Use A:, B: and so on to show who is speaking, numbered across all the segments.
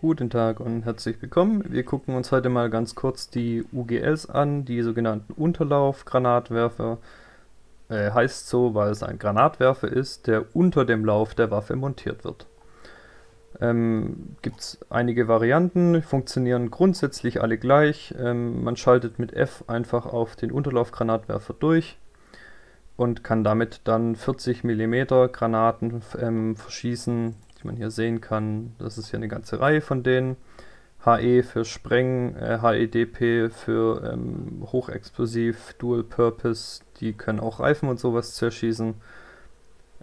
A: Guten Tag und herzlich willkommen. Wir gucken uns heute mal ganz kurz die UGLs an, die sogenannten Unterlauf-Granatwerfer. Äh, heißt so, weil es ein Granatwerfer ist, der unter dem Lauf der Waffe montiert wird. Ähm, Gibt es einige Varianten, funktionieren grundsätzlich alle gleich. Ähm, man schaltet mit F einfach auf den Unterlauf-Granatwerfer durch und kann damit dann 40 mm Granaten ähm, verschießen, die man hier sehen kann. Das ist hier eine ganze Reihe von denen. HE für Spreng, äh, HEDP für ähm, Hochexplosiv, Dual Purpose, die können auch Reifen und sowas zerschießen.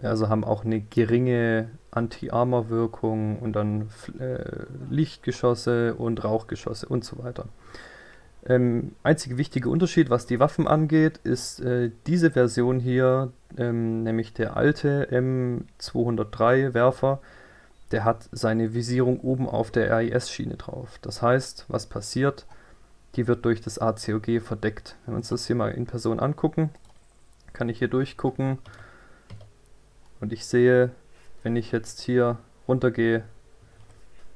A: Also haben auch eine geringe Anti-Armor-Wirkung und dann äh, Lichtgeschosse und Rauchgeschosse und so weiter. Ähm, einzige wichtige Unterschied, was die Waffen angeht, ist äh, diese Version hier, ähm, nämlich der alte M203 Werfer, der hat seine Visierung oben auf der RIS-Schiene drauf. Das heißt, was passiert? Die wird durch das ACOG verdeckt. Wenn wir uns das hier mal in Person angucken, kann ich hier durchgucken und ich sehe, wenn ich jetzt hier runtergehe,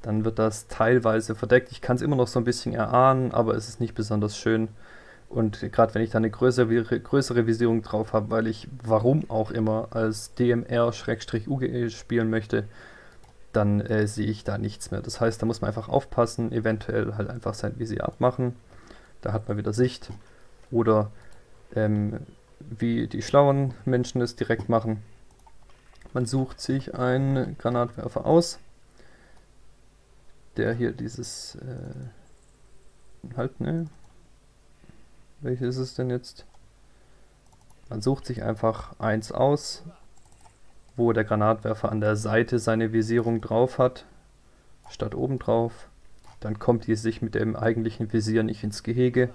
A: dann wird das teilweise verdeckt. Ich kann es immer noch so ein bisschen erahnen, aber es ist nicht besonders schön. Und gerade wenn ich da eine größere, größere Visierung drauf habe, weil ich warum auch immer als DMR-UGE spielen möchte, dann äh, sehe ich da nichts mehr. Das heißt, da muss man einfach aufpassen, eventuell halt einfach sein Visier abmachen. Da hat man wieder Sicht. Oder ähm, wie die schlauen Menschen es direkt machen. Man sucht sich einen Granatwerfer aus, der hier dieses äh, halt, ne? Welches ist es denn jetzt? Man sucht sich einfach eins aus, wo der Granatwerfer an der Seite seine Visierung drauf hat, statt oben drauf. Dann kommt die sich mit dem eigentlichen Visier nicht ins Gehege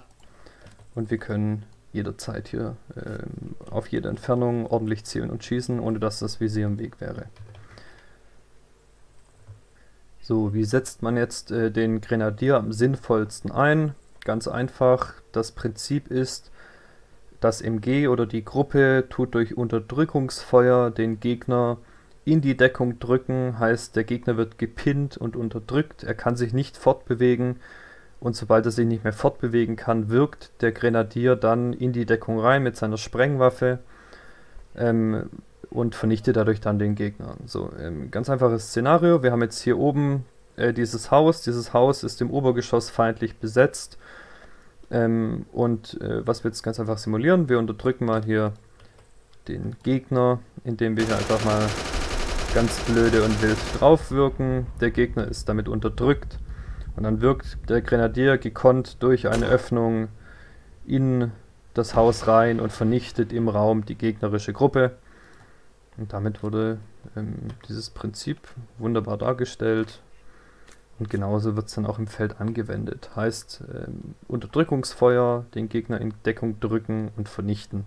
A: und wir können jederzeit hier ähm, auf jede Entfernung ordentlich zielen und schießen, ohne dass das Visier im Weg wäre. So, wie setzt man jetzt äh, den Grenadier am sinnvollsten ein? Ganz einfach, das Prinzip ist, das MG oder die Gruppe tut durch Unterdrückungsfeuer den Gegner in die Deckung drücken, heißt der Gegner wird gepinnt und unterdrückt, er kann sich nicht fortbewegen. Und sobald er sich nicht mehr fortbewegen kann, wirkt der Grenadier dann in die Deckung rein mit seiner Sprengwaffe ähm, und vernichtet dadurch dann den Gegner. So, ähm, ganz einfaches Szenario, wir haben jetzt hier oben äh, dieses Haus, dieses Haus ist im Obergeschoss feindlich besetzt ähm, und äh, was wir jetzt ganz einfach simulieren, wir unterdrücken mal hier den Gegner, indem wir hier einfach mal ganz blöde und wild drauf wirken. Der Gegner ist damit unterdrückt und dann wirkt der Grenadier gekonnt durch eine Öffnung in das Haus rein und vernichtet im Raum die gegnerische Gruppe. Und damit wurde ähm, dieses Prinzip wunderbar dargestellt. Und genauso wird es dann auch im Feld angewendet. Heißt, ähm, Unterdrückungsfeuer, den Gegner in Deckung drücken und vernichten.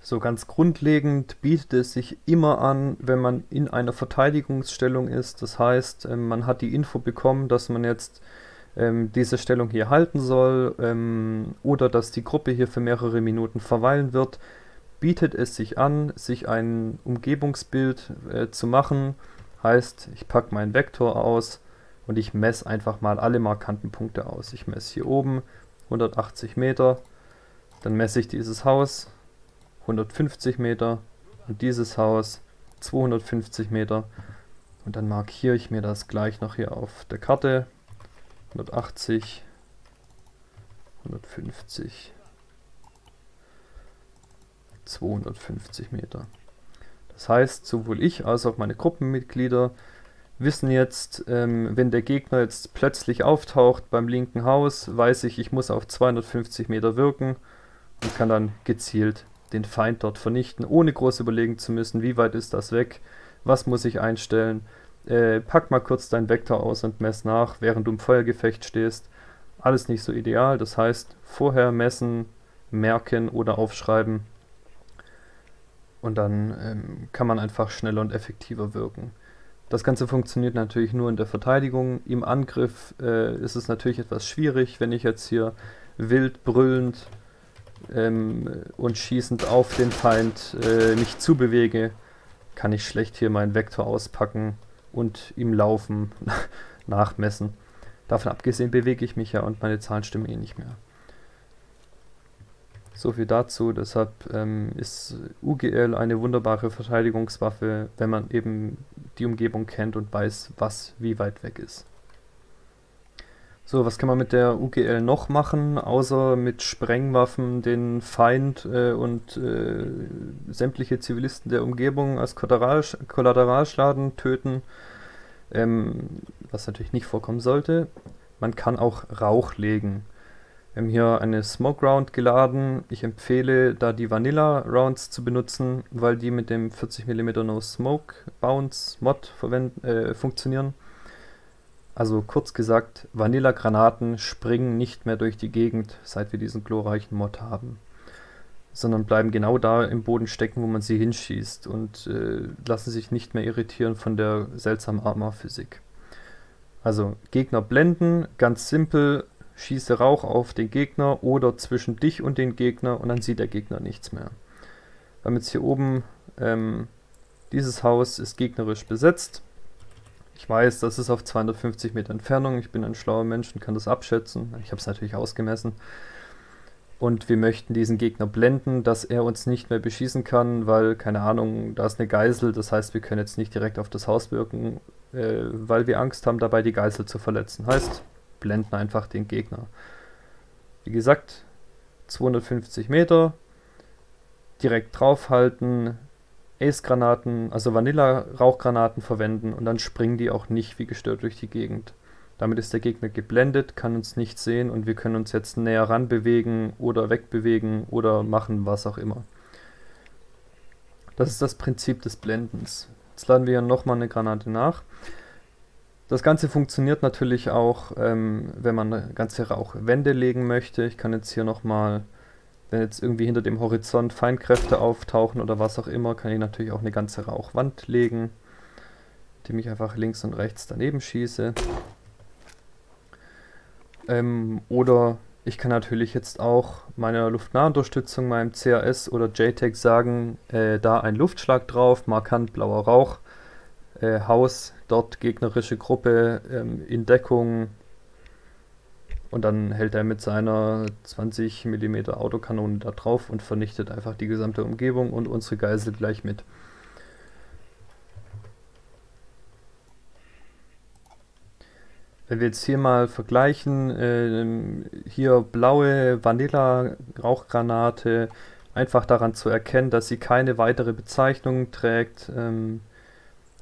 A: So ganz grundlegend bietet es sich immer an, wenn man in einer Verteidigungsstellung ist. Das heißt, ähm, man hat die Info bekommen, dass man jetzt ähm, diese Stellung hier halten soll ähm, oder dass die Gruppe hier für mehrere Minuten verweilen wird. Bietet es sich an, sich ein Umgebungsbild äh, zu machen, Heißt, ich packe meinen Vektor aus und ich messe einfach mal alle markanten Punkte aus. Ich messe hier oben 180 Meter, dann messe ich dieses Haus 150 Meter und dieses Haus 250 Meter und dann markiere ich mir das gleich noch hier auf der Karte 180 150 250 Meter. Das heißt, sowohl ich als auch meine Gruppenmitglieder wissen jetzt, ähm, wenn der Gegner jetzt plötzlich auftaucht beim linken Haus, weiß ich, ich muss auf 250 Meter wirken und kann dann gezielt den Feind dort vernichten, ohne groß überlegen zu müssen, wie weit ist das weg, was muss ich einstellen. Äh, pack mal kurz deinen Vektor aus und mess nach, während du im Feuergefecht stehst. Alles nicht so ideal, das heißt, vorher messen, merken oder aufschreiben und dann ähm, kann man einfach schneller und effektiver wirken. Das Ganze funktioniert natürlich nur in der Verteidigung. Im Angriff äh, ist es natürlich etwas schwierig, wenn ich jetzt hier wild brüllend ähm, und schießend auf den Feind äh, mich zubewege, kann ich schlecht hier meinen Vektor auspacken und im Laufen nachmessen. Davon abgesehen bewege ich mich ja und meine Zahlen stimmen eh nicht mehr. So viel dazu. Deshalb ähm, ist UGL eine wunderbare Verteidigungswaffe, wenn man eben die Umgebung kennt und weiß, was wie weit weg ist. So, was kann man mit der UGL noch machen, außer mit Sprengwaffen den Feind äh, und äh, sämtliche Zivilisten der Umgebung als Kollateralschaden töten? Ähm, was natürlich nicht vorkommen sollte. Man kann auch Rauch legen. Wir haben hier eine Smoke Round geladen. Ich empfehle da die Vanilla Rounds zu benutzen, weil die mit dem 40 mm No Smoke Bounce Mod äh, funktionieren. Also kurz gesagt, Vanilla-Granaten springen nicht mehr durch die Gegend, seit wir diesen glorreichen Mod haben. Sondern bleiben genau da im Boden stecken, wo man sie hinschießt und äh, lassen sich nicht mehr irritieren von der seltsamen Armor-Physik. Also Gegner blenden, ganz simpel, schieße Rauch auf den Gegner oder zwischen dich und den Gegner und dann sieht der Gegner nichts mehr. Wir haben jetzt hier oben, ähm, dieses Haus ist gegnerisch besetzt ich weiß, das ist auf 250 Meter Entfernung. Ich bin ein schlauer Mensch und kann das abschätzen. Ich habe es natürlich ausgemessen. Und wir möchten diesen Gegner blenden, dass er uns nicht mehr beschießen kann, weil, keine Ahnung, da ist eine Geisel. Das heißt, wir können jetzt nicht direkt auf das Haus wirken, äh, weil wir Angst haben, dabei die Geisel zu verletzen. Heißt, blenden einfach den Gegner. Wie gesagt, 250 Meter, direkt draufhalten, Ace-Granaten, also Vanilla-Rauchgranaten verwenden und dann springen die auch nicht wie gestört durch die Gegend. Damit ist der Gegner geblendet, kann uns nicht sehen und wir können uns jetzt näher ran bewegen oder wegbewegen oder machen was auch immer. Das ist das Prinzip des Blendens. Jetzt laden wir nochmal eine Granate nach. Das Ganze funktioniert natürlich auch, ähm, wenn man ganze Rauchwände legen möchte. Ich kann jetzt hier nochmal wenn jetzt irgendwie hinter dem Horizont Feindkräfte auftauchen oder was auch immer, kann ich natürlich auch eine ganze Rauchwand legen, indem ich einfach links und rechts daneben schieße. Ähm, oder ich kann natürlich jetzt auch meiner Luftnahunterstützung, meinem CAS oder JTAG sagen, äh, da ein Luftschlag drauf, markant blauer Rauch, äh, Haus, dort gegnerische Gruppe ähm, in Deckung, und dann hält er mit seiner 20 mm Autokanone da drauf und vernichtet einfach die gesamte Umgebung und unsere Geisel gleich mit. Wenn wir jetzt hier mal vergleichen, äh, hier blaue Vanilla-Rauchgranate, einfach daran zu erkennen, dass sie keine weitere Bezeichnung trägt. Ähm,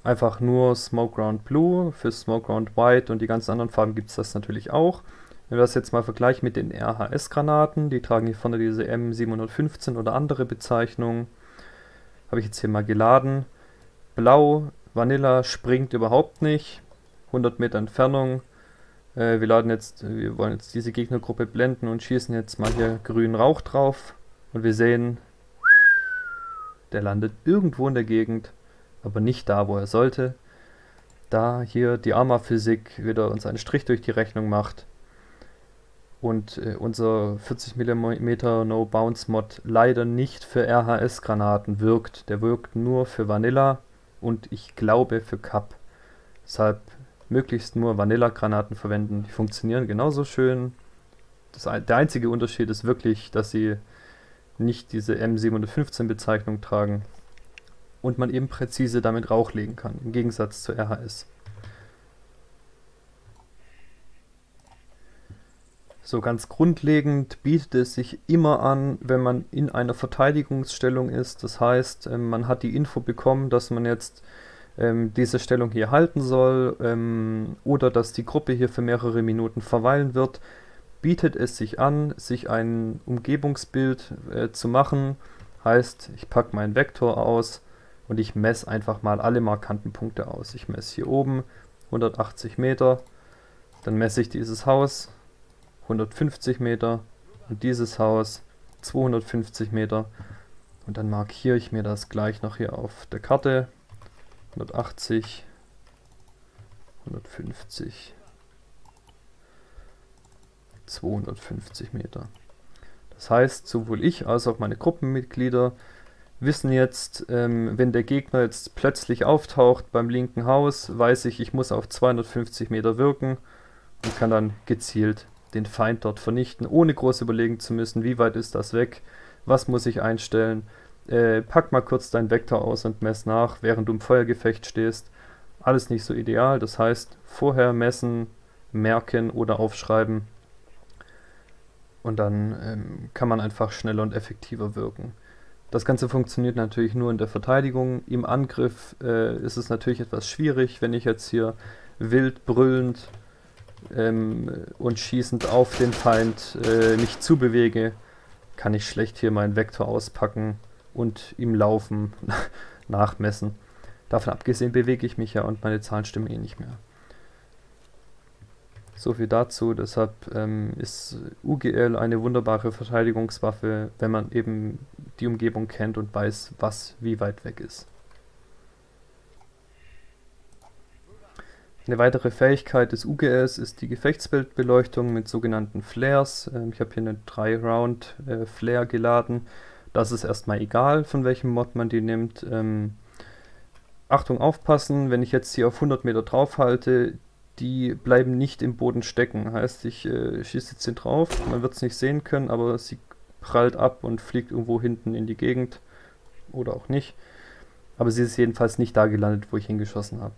A: einfach nur Smoke Ground Blue für Smoke Ground White und die ganzen anderen Farben gibt es das natürlich auch. Wenn wir das jetzt mal vergleichen mit den RHS-Granaten, die tragen hier vorne diese M715 oder andere Bezeichnungen, habe ich jetzt hier mal geladen. Blau, Vanilla springt überhaupt nicht, 100 Meter Entfernung. Äh, wir laden jetzt, wir wollen jetzt diese Gegnergruppe blenden und schießen jetzt mal hier grünen Rauch drauf und wir sehen, der landet irgendwo in der Gegend, aber nicht da, wo er sollte. Da hier die Arma-Physik wieder uns einen Strich durch die Rechnung macht, und äh, unser 40 mm No Bounce Mod leider nicht für RHS-Granaten wirkt. Der wirkt nur für Vanilla und ich glaube für Cup. Deshalb möglichst nur Vanilla-Granaten verwenden. Die funktionieren genauso schön. Das, der einzige Unterschied ist wirklich, dass sie nicht diese M715-Bezeichnung tragen und man eben präzise damit Rauch legen kann, im Gegensatz zu RHS. So ganz grundlegend bietet es sich immer an, wenn man in einer Verteidigungsstellung ist. Das heißt, ähm, man hat die Info bekommen, dass man jetzt ähm, diese Stellung hier halten soll ähm, oder dass die Gruppe hier für mehrere Minuten verweilen wird. Bietet es sich an, sich ein Umgebungsbild äh, zu machen. Heißt, ich packe meinen Vektor aus und ich messe einfach mal alle markanten Punkte aus. Ich messe hier oben 180 Meter, dann messe ich dieses Haus 150 Meter und dieses Haus 250 Meter. Und dann markiere ich mir das gleich noch hier auf der Karte. 180, 150, 250 Meter. Das heißt, sowohl ich als auch meine Gruppenmitglieder wissen jetzt, ähm, wenn der Gegner jetzt plötzlich auftaucht beim linken Haus, weiß ich, ich muss auf 250 Meter wirken und kann dann gezielt den Feind dort vernichten, ohne groß überlegen zu müssen, wie weit ist das weg, was muss ich einstellen. Äh, pack mal kurz deinen Vektor aus und mess nach, während du im Feuergefecht stehst. Alles nicht so ideal, das heißt vorher messen, merken oder aufschreiben und dann ähm, kann man einfach schneller und effektiver wirken. Das Ganze funktioniert natürlich nur in der Verteidigung. Im Angriff äh, ist es natürlich etwas schwierig, wenn ich jetzt hier wild brüllend ähm, und schießend auf den Feind äh, mich zubewege, kann ich schlecht hier meinen Vektor auspacken und im Laufen nachmessen. Davon abgesehen bewege ich mich ja und meine Zahlen stimmen eh nicht mehr. So viel dazu. Deshalb ähm, ist UGL eine wunderbare Verteidigungswaffe, wenn man eben die Umgebung kennt und weiß, was wie weit weg ist. Eine weitere Fähigkeit des UGS ist die Gefechtsbildbeleuchtung mit sogenannten Flares. Ähm, ich habe hier eine 3-Round-Flare äh, geladen. Das ist erstmal egal, von welchem Mod man die nimmt. Ähm, Achtung, aufpassen, wenn ich jetzt hier auf 100 Meter drauf halte, die bleiben nicht im Boden stecken. Heißt, ich äh, schieße jetzt hier drauf, man wird es nicht sehen können, aber sie prallt ab und fliegt irgendwo hinten in die Gegend. Oder auch nicht. Aber sie ist jedenfalls nicht da gelandet, wo ich hingeschossen habe.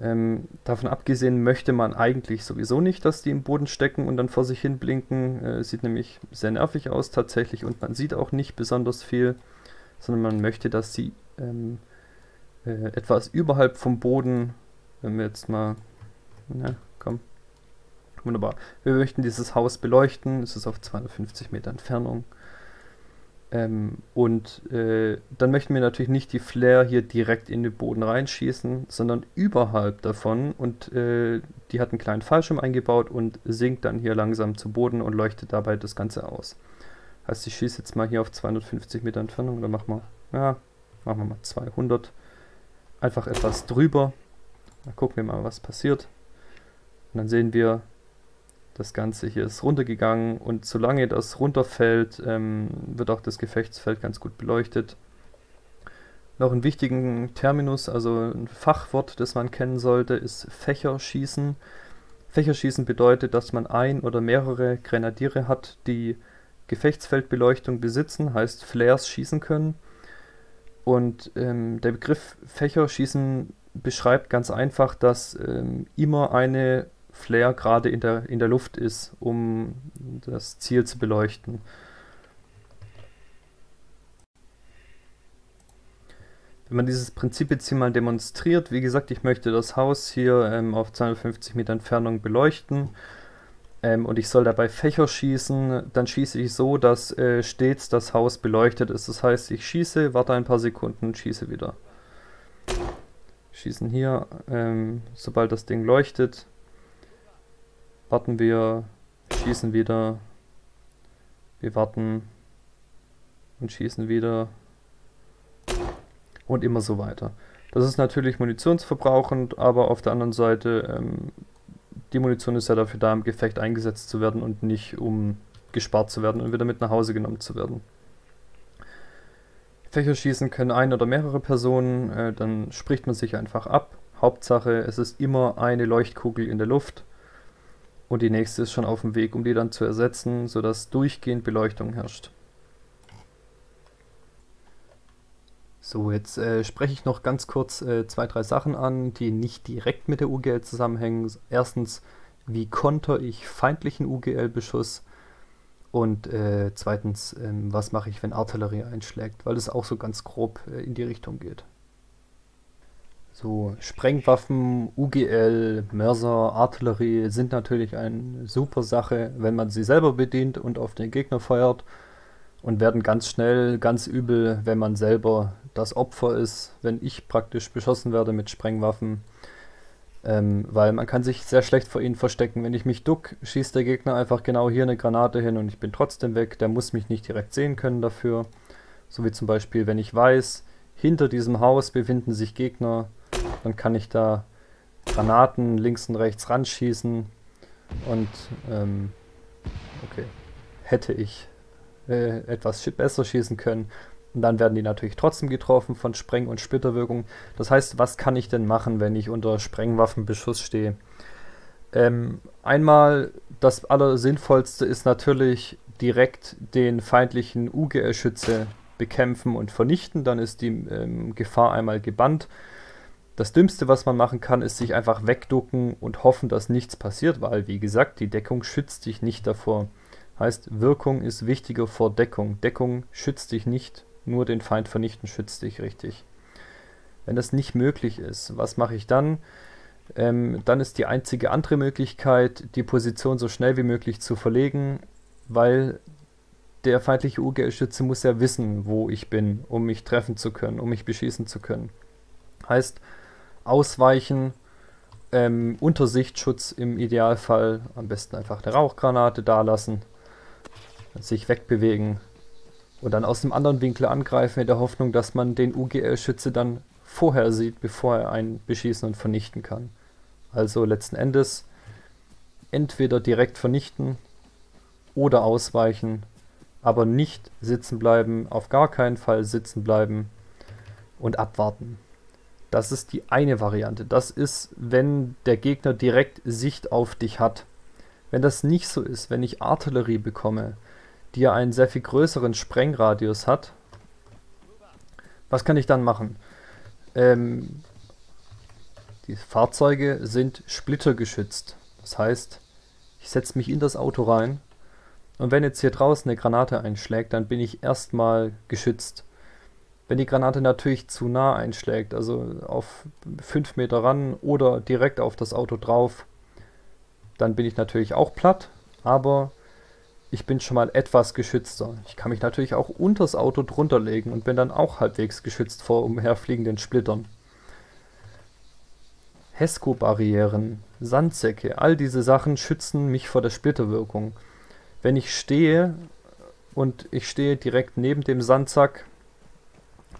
A: Ähm, davon abgesehen möchte man eigentlich sowieso nicht, dass die im Boden stecken und dann vor sich hin blinken. Äh, sieht nämlich sehr nervig aus tatsächlich und man sieht auch nicht besonders viel, sondern man möchte, dass sie ähm, äh, etwas überhalb vom Boden, wenn wir jetzt mal, na komm, wunderbar, wir möchten dieses Haus beleuchten, es ist auf 250 Meter Entfernung. Ähm, und äh, dann möchten wir natürlich nicht die Flare hier direkt in den Boden reinschießen, sondern überhalb davon. Und äh, die hat einen kleinen Fallschirm eingebaut und sinkt dann hier langsam zu Boden und leuchtet dabei das Ganze aus. Heißt, ich schieße jetzt mal hier auf 250 Meter Entfernung, oder machen wir, ja, machen wir mal 200. Einfach etwas drüber. Dann gucken wir mal, was passiert. Und dann sehen wir, das Ganze hier ist runtergegangen und solange das runterfällt, ähm, wird auch das Gefechtsfeld ganz gut beleuchtet. Noch einen wichtigen Terminus, also ein Fachwort, das man kennen sollte, ist Fächerschießen. Fächerschießen bedeutet, dass man ein oder mehrere Grenadiere hat, die Gefechtsfeldbeleuchtung besitzen, heißt Flares schießen können. Und ähm, der Begriff Fächerschießen beschreibt ganz einfach, dass ähm, immer eine Flare gerade in der, in der Luft ist, um das Ziel zu beleuchten. Wenn man dieses Prinzip jetzt hier mal demonstriert, wie gesagt, ich möchte das Haus hier ähm, auf 250 Meter Entfernung beleuchten ähm, und ich soll dabei Fächer schießen, dann schieße ich so, dass äh, stets das Haus beleuchtet ist. Das heißt, ich schieße, warte ein paar Sekunden und schieße wieder. Schießen hier, ähm, sobald das Ding leuchtet, warten wir, schießen wieder, wir warten und schießen wieder und immer so weiter. Das ist natürlich munitionsverbrauchend, aber auf der anderen Seite, ähm, die Munition ist ja dafür da, im Gefecht eingesetzt zu werden und nicht um gespart zu werden und wieder mit nach Hause genommen zu werden. Fächerschießen können ein oder mehrere Personen, äh, dann spricht man sich einfach ab. Hauptsache, es ist immer eine Leuchtkugel in der Luft und die nächste ist schon auf dem Weg, um die dann zu ersetzen, sodass durchgehend Beleuchtung herrscht. So, jetzt äh, spreche ich noch ganz kurz äh, zwei, drei Sachen an, die nicht direkt mit der UGL zusammenhängen. Erstens, wie konter ich feindlichen UGL-Beschuss? Und äh, zweitens, ähm, was mache ich, wenn Artillerie einschlägt? Weil es auch so ganz grob äh, in die Richtung geht. So, Sprengwaffen, UGL, Mörser, Artillerie sind natürlich eine super Sache, wenn man sie selber bedient und auf den Gegner feuert und werden ganz schnell ganz übel, wenn man selber das Opfer ist, wenn ich praktisch beschossen werde mit Sprengwaffen. Ähm, weil man kann sich sehr schlecht vor ihnen verstecken. Wenn ich mich duck, schießt der Gegner einfach genau hier eine Granate hin und ich bin trotzdem weg. Der muss mich nicht direkt sehen können dafür. So wie zum Beispiel, wenn ich weiß, hinter diesem Haus befinden sich Gegner, dann kann ich da Granaten links und rechts ranschießen und ähm, okay, hätte ich äh, etwas besser schießen können. Und dann werden die natürlich trotzdem getroffen von Spreng- und Splitterwirkung. Das heißt, was kann ich denn machen, wenn ich unter Sprengwaffenbeschuss stehe? Ähm, einmal das Allersinnvollste ist natürlich direkt den feindlichen UGL-Schütze bekämpfen und vernichten. Dann ist die ähm, Gefahr einmal gebannt. Das Dümmste, was man machen kann, ist sich einfach wegducken und hoffen, dass nichts passiert, weil, wie gesagt, die Deckung schützt dich nicht davor. Heißt, Wirkung ist wichtiger vor Deckung. Deckung schützt dich nicht, nur den Feind vernichten schützt dich richtig. Wenn das nicht möglich ist, was mache ich dann? Ähm, dann ist die einzige andere Möglichkeit, die Position so schnell wie möglich zu verlegen, weil der feindliche UGL-Schütze muss ja wissen, wo ich bin, um mich treffen zu können, um mich beschießen zu können. Heißt, ausweichen, ähm, Untersichtsschutz im Idealfall, am besten einfach eine Rauchgranate dalassen, sich wegbewegen und dann aus einem anderen Winkel angreifen in der Hoffnung, dass man den UGL-Schütze dann vorher sieht, bevor er einen beschießen und vernichten kann. Also letzten Endes entweder direkt vernichten oder ausweichen, aber nicht sitzen bleiben, auf gar keinen Fall sitzen bleiben und abwarten. Das ist die eine Variante. Das ist, wenn der Gegner direkt Sicht auf dich hat. Wenn das nicht so ist, wenn ich Artillerie bekomme, die ja einen sehr viel größeren Sprengradius hat, was kann ich dann machen? Ähm, die Fahrzeuge sind splittergeschützt. Das heißt, ich setze mich in das Auto rein und wenn jetzt hier draußen eine Granate einschlägt, dann bin ich erstmal geschützt. Wenn die Granate natürlich zu nah einschlägt, also auf 5 Meter ran oder direkt auf das Auto drauf, dann bin ich natürlich auch platt, aber ich bin schon mal etwas geschützter. Ich kann mich natürlich auch unter das Auto drunter legen und bin dann auch halbwegs geschützt vor umherfliegenden Splittern. Hesco-Barrieren, Sandsäcke, all diese Sachen schützen mich vor der Splitterwirkung. Wenn ich stehe und ich stehe direkt neben dem Sandsack,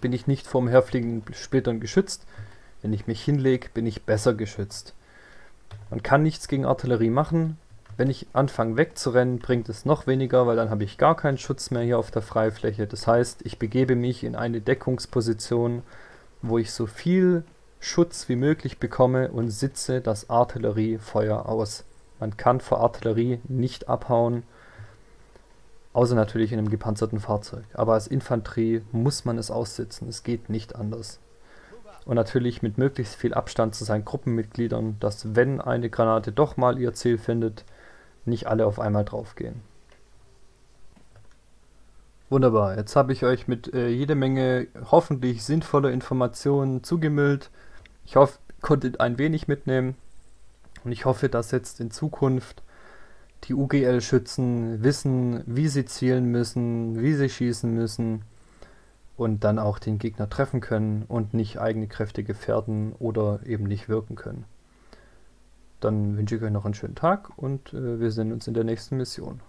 A: bin ich nicht vom herfliegenden Splittern geschützt. Wenn ich mich hinlege, bin ich besser geschützt. Man kann nichts gegen Artillerie machen. Wenn ich anfange wegzurennen, bringt es noch weniger, weil dann habe ich gar keinen Schutz mehr hier auf der Freifläche. Das heißt, ich begebe mich in eine Deckungsposition, wo ich so viel Schutz wie möglich bekomme und sitze das Artilleriefeuer aus. Man kann vor Artillerie nicht abhauen, außer natürlich in einem gepanzerten Fahrzeug. Aber als Infanterie muss man es aussitzen, es geht nicht anders. Und natürlich mit möglichst viel Abstand zu seinen Gruppenmitgliedern, dass wenn eine Granate doch mal ihr Ziel findet, nicht alle auf einmal draufgehen. Wunderbar, jetzt habe ich euch mit äh, jede Menge hoffentlich sinnvoller Informationen zugemüllt. Ich hoffe, ihr konntet ein wenig mitnehmen und ich hoffe, dass jetzt in Zukunft die UGL-Schützen wissen, wie sie zielen müssen, wie sie schießen müssen und dann auch den Gegner treffen können und nicht eigene Kräfte gefährden oder eben nicht wirken können. Dann wünsche ich euch noch einen schönen Tag und äh, wir sehen uns in der nächsten Mission.